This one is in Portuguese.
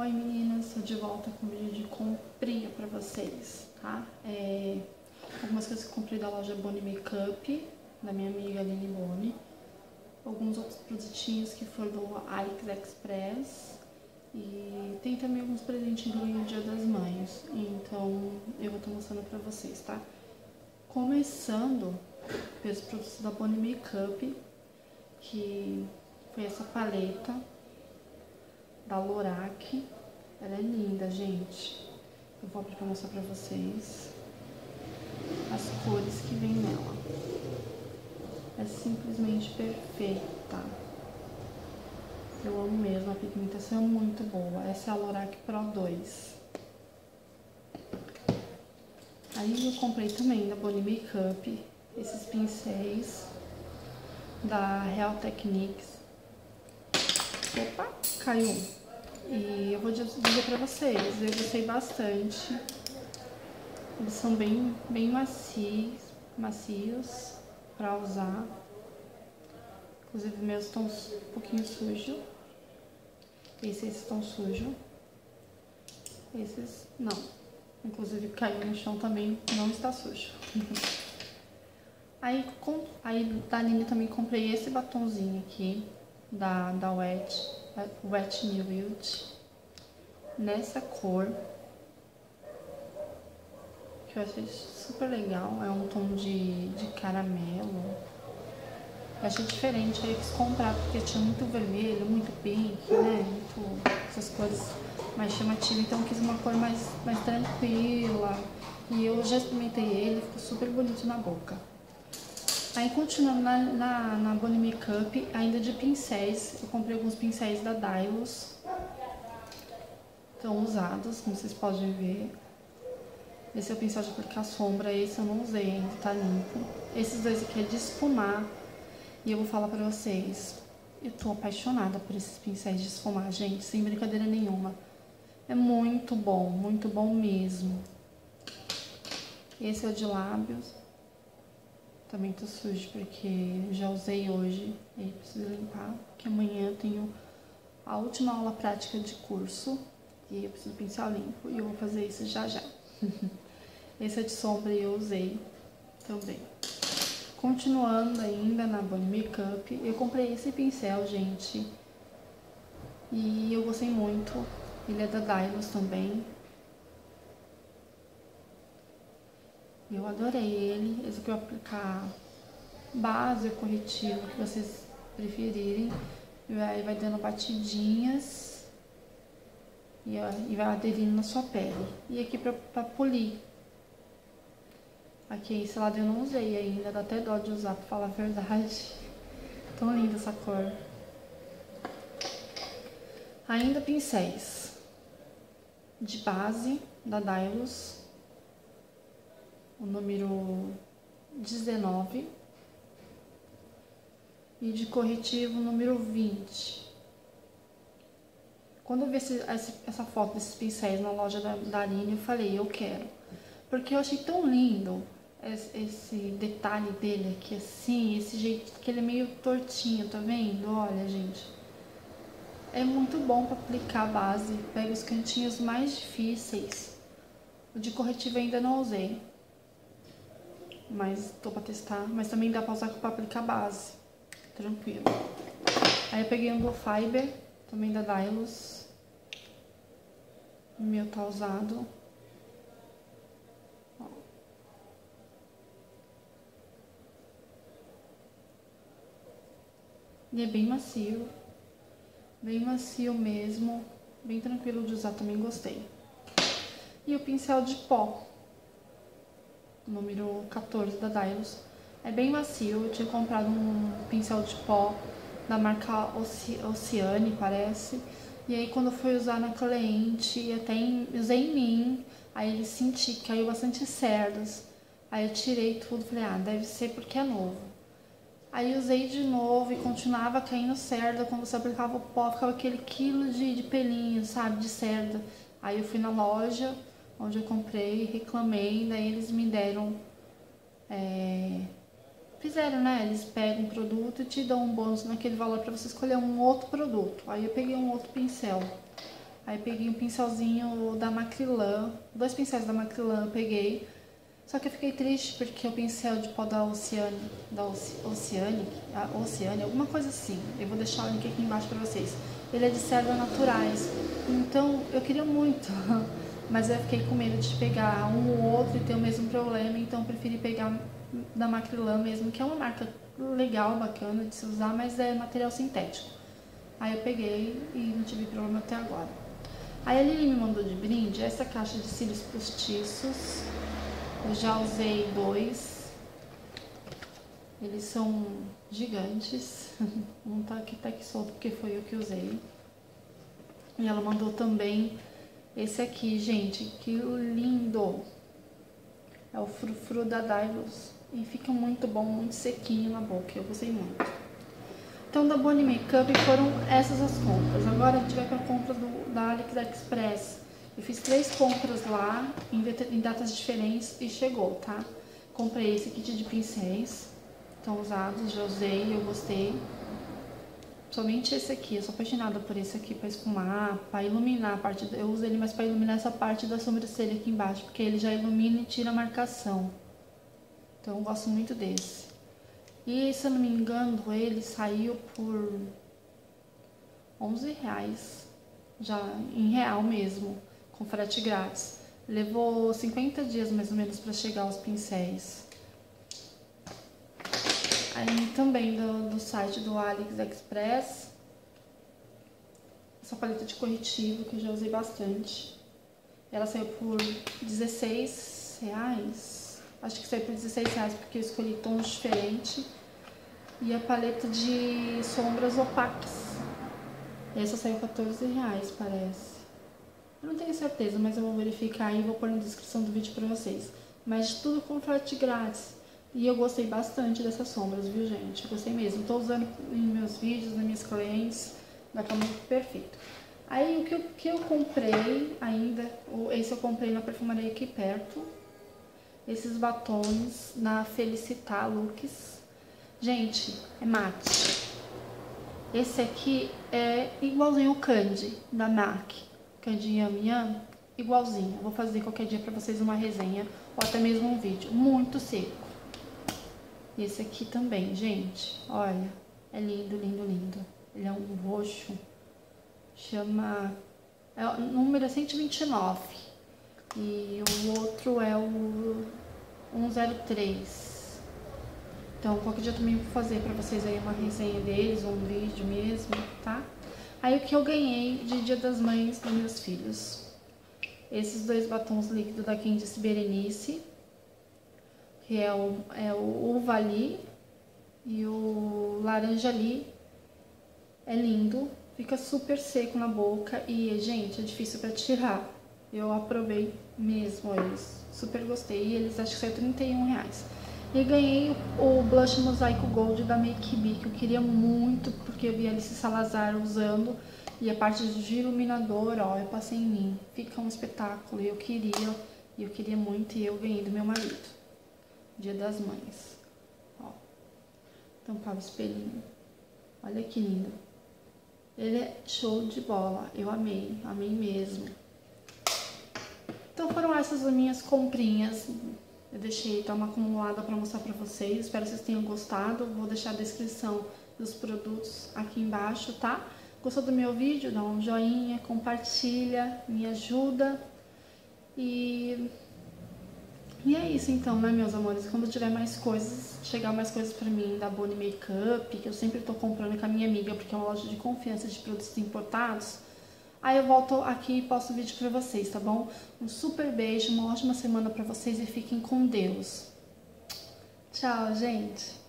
Oi meninas, tô de volta com um vídeo de comprinha pra vocês, tá? É, algumas coisas que comprei da loja Bonnie Makeup, da minha amiga Aline Boni. Alguns outros produtinhos que foram do AliExpress. E tem também alguns presentes do Dia das Mães, então eu vou estar mostrando pra vocês, tá? Começando pelos produtos da Bonnie Makeup, que foi essa paleta da Lorac. Ela é linda, gente. Eu vou abrir pra mostrar pra vocês as cores que vem nela. É simplesmente perfeita. Eu amo mesmo, a pigmentação é muito boa. Essa é a Lorac Pro 2. Aí eu comprei também da Bonnie Makeup esses pincéis da Real Techniques. Opa, caiu. E eu vou dizer pra vocês, eu gostei bastante. Eles são bem, bem macios, macios pra usar. Inclusive meus estão um pouquinho sujos. Esses estão sujos. Esses não. Inclusive caiu no chão também, não está sujo. aí, com, aí da linha também comprei esse batonzinho aqui, da, da Wet, Wet New Wild, nessa cor, que eu achei super legal, é um tom de, de caramelo. Eu achei diferente, aí eu quis comprar porque tinha muito vermelho, muito pink, né, muito essas cores mais chamativas, então eu quis uma cor mais, mais tranquila. E eu já experimentei ele, ficou super bonito na boca. Aí continuando na, na, na Bonnie Makeup, ainda de pincéis, eu comprei alguns pincéis da Dylos. Estão usados, como vocês podem ver. Esse é o pincel de aplicar sombra, esse eu não usei ainda, tá limpo. Esses dois aqui é de esfumar. E eu vou falar pra vocês, eu tô apaixonada por esses pincéis de esfumar, gente, sem brincadeira nenhuma. É muito bom, muito bom mesmo. Esse é o de lábios. Também tô sujo porque já usei hoje e preciso limpar, porque amanhã eu tenho a última aula prática de curso e eu preciso pincel limpo e eu vou fazer isso já já. Esse é de sombra eu usei também. Continuando ainda na Bonnie Makeup, eu comprei esse pincel, gente, e eu gostei muito. Ele é da Dylos também, Eu adorei ele. Esse aqui eu vou aplicar base ou corretivo, que vocês preferirem. E aí vai dando batidinhas e, e vai aderindo na sua pele. E aqui pra, pra polir. Aqui esse lado eu não usei ainda, dá até dó de usar, pra falar a verdade. Tão linda essa cor. Ainda pincéis de base da Dylos o número 19 e de corretivo número 20. Quando eu vi esse, essa foto desses pincéis na loja da, da Aline, eu falei, eu quero. Porque eu achei tão lindo esse detalhe dele aqui, assim, esse jeito, que ele é meio tortinho, tá vendo? Olha, gente. É muito bom para aplicar a base. Pega os cantinhos mais difíceis. O de corretivo ainda não usei mas tô pra testar. Mas também dá pra usar pra aplicar base, tranquilo. Aí eu peguei um do Fiber, também da Dylos. O meu tá usado. Ó. E é bem macio. Bem macio mesmo. Bem tranquilo de usar, também gostei. E o pincel de pó número 14 da Dylos. É bem macio, eu tinha comprado um pincel de pó da marca Oceane, parece. E aí quando eu fui usar na cliente, até em, usei em mim, aí ele senti que caiu bastante cerdas. Aí eu tirei tudo, falei, ah, deve ser porque é novo. Aí usei de novo e continuava caindo cerda, quando você aplicava o pó, ficava aquele quilo de, de pelinho, sabe, de cerda. Aí eu fui na loja, onde eu comprei, reclamei, daí eles me deram, é, fizeram, né? Eles pegam um produto e te dão um bônus naquele valor para você escolher um outro produto. Aí eu peguei um outro pincel, Aí peguei um pincelzinho da Macrylan, dois pincéis da Macrylan eu peguei. Só que eu fiquei triste porque o pincel de pó da Oceane, da Oceane, Oceane, alguma coisa assim. Eu vou deixar o link aqui embaixo pra vocês. Ele é de cerdas naturais. Então eu queria muito, mas eu fiquei com medo de pegar um ou outro e ter o mesmo problema. Então eu preferi pegar da Macrylan mesmo, que é uma marca legal, bacana de se usar, mas é material sintético. Aí eu peguei e não tive problema até agora. Aí a Lili me mandou de brinde essa caixa de cílios postiços. Eu já usei dois. Eles são gigantes. Um tá aqui, tá aqui solto porque foi eu que usei. E ela mandou também esse aqui, gente. Que lindo! É o frufru da Divos. E fica muito bom, muito sequinho na boca. Eu gostei muito. Então, da Bonnie Makeup foram essas as compras. Agora a gente vai para a compra do, da AliExpress. Eu fiz três compras lá, em, em, datas diferentes, e chegou, tá? Comprei esse kit de pincéis. Estão usados, já usei, eu gostei. Somente esse aqui, eu sou apaixonada por esse aqui para esfumar, para iluminar a parte. Eu uso ele mais para iluminar essa parte da sobrancelha aqui embaixo, porque ele já ilumina e tira a marcação. Então eu gosto muito desse. E se eu não me engano, ele saiu por 11 reais, já em real mesmo, com frete grátis. Levou 50 dias mais ou menos para chegar aos pincéis. Aí também do, do site do AliExpress, essa paleta de corretivo que eu já usei bastante. Ela saiu por 16 reais, Acho que saiu por 16 reais porque eu escolhi tons diferentes. E a paleta de sombras opacas. Essa saiu 14 reais, parece. Eu não tenho certeza, mas eu vou verificar e vou pôr na descrição do vídeo pra vocês. Mas tudo com frete grátis. E eu gostei bastante dessas sombras, viu, gente? Eu gostei mesmo. Tô usando em meus vídeos, nas minhas clientes. Dá pra muito perfeito. Aí, o que eu, que eu comprei ainda, esse eu comprei na perfumaria aqui perto esses batons na Felicitar Looks. Gente, é mate. Esse aqui é igualzinho o Candy da MAC. Candy Yum Yum, igualzinho. vou fazer qualquer dia pra vocês uma resenha ou até mesmo um vídeo. Muito seco. Esse aqui também, gente. Olha, é lindo, lindo, lindo. Ele é um roxo. Chama... É, o número é 129. E o outro é o 103. Então, qualquer dia eu também vou fazer pra vocês aí uma resenha deles, um vídeo mesmo, tá? Aí o que eu ganhei de Dia das Mães dos meus filhos. Esses dois batons líquidos da Candice Berenice, que é o, é o Uva Ali e o Laranja Ali. É lindo, fica super seco na boca e, gente, é difícil pra tirar. Eu aprovei mesmo eles. Super gostei. E eles acho que saiu 31 reais. E ganhei o blush mosaico gold da Make Me, que eu queria muito, porque eu vi a Alice Salazar usando. E a parte de iluminador, ó, eu passei em mim. Fica um espetáculo. Eu queria, eu queria muito, e eu ganhei do meu marido. Dia das Mães. Ó. Tampar o espelhinho. Olha que lindo. Ele é show de bola. Eu amei, amei mesmo. Então foram essas as minhas comprinhas. Eu deixei tá uma acumulada para mostrar para vocês. Espero que vocês tenham gostado. Vou deixar a descrição dos produtos aqui embaixo, tá? Gostou do meu vídeo? Dá um joinha, compartilha, me ajuda. E, e é isso então, né, meus amores? Quando tiver mais coisas, chegar mais coisas pra mim da Bonnie Makeup, que eu sempre tô comprando com a minha amiga, porque é uma loja de confiança de produtos importados, Aí eu volto aqui e posto o vídeo pra vocês, tá bom? Um super beijo, uma ótima semana pra vocês e fiquem com Deus. Tchau, gente!